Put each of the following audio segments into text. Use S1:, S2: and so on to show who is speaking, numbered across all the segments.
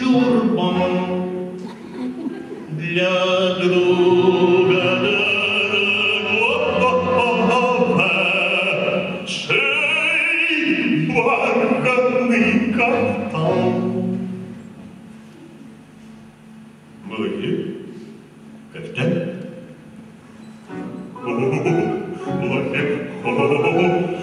S1: чурбан для друга.
S2: Шей бархатный
S1: кафтан. Молодец. Капитан.
S2: Молодец.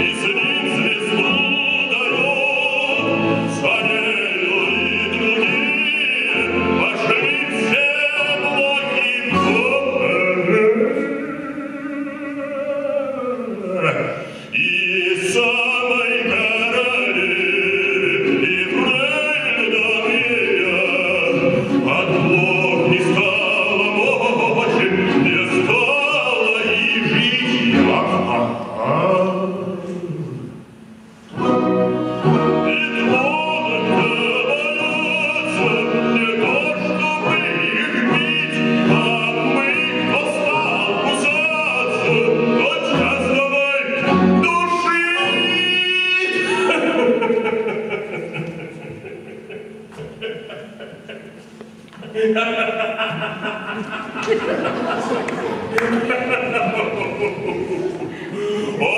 S2: Is it oh,